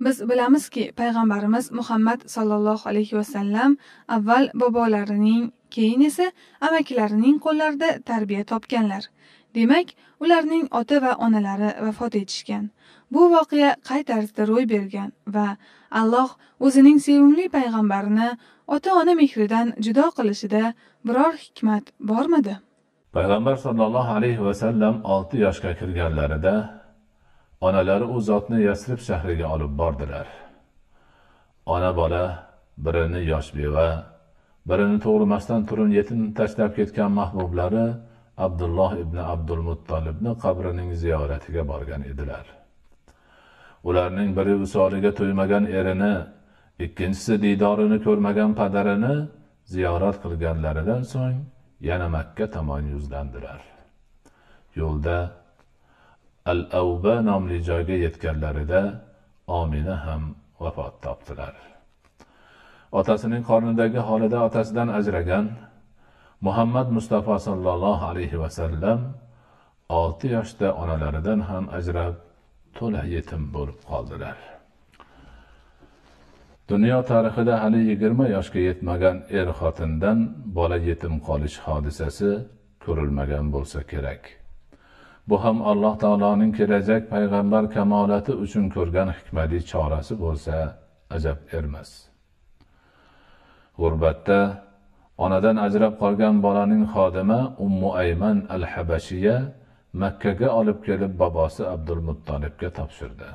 biz bilamizki payg'ambarimiz muhammad sollallohu alayhi vasallam avval bobolarining keyin esa amakilarining qo'llarida tarbiya topganlar. Demak ularning ota va onalari vafot etishgan. Bu voqea qay tarzda ro'y bergan va alloh o'zining sevimli payg'ambarini ota ona mehridan judo qilishida biror hikmat bormidi? Payg'ambar sollallohu alayhi vasallam olti yoshga kirganlarida onalari u zotni yasrib shahriga olib bordilar. Ona bola birini yosh beva birini tug'ilmasdan turun yetim tashlab ketgan mahbublari abdulloh ibn abdul muttolibni qabrining ziyoratiga borgan edilar. Ularning biri visoliga to'ymagan erini ikkinchisi diydorini ko'rmagan padarini ziyorat qilganlaridan so'ng yana makka tomon yuzlandilar. Yo'lda al avba nomli joyga yetganlarida omina ham vafot topdilar. Otasining qornidagi holida otasidan ajragan muhammad mustafa sollallohu alayhi vasallam olti yoshda onalaridan ham ajrab to'la yetim bo'lib qoldilar. Dunyo tarixida hali yigirma yoshga yetmagan er xotindan bola yetim qolish hodisasi ko'rilmagan bo'lsa kerak. Bu ham alloh taoloning kelajak payg'ambar kamolati uchun ko'rgan hikmatli chorasi bo'lsa ajab emas g'urbatda onadan ajrab qolgan bolaning xodima ummu ayman al habashiya makkaga olib kelib bobosi abdul muttolibga topshirdi.